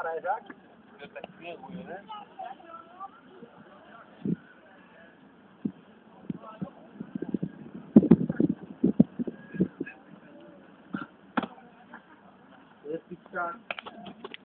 arayacak. Köpekliğe buyurun. Let's start.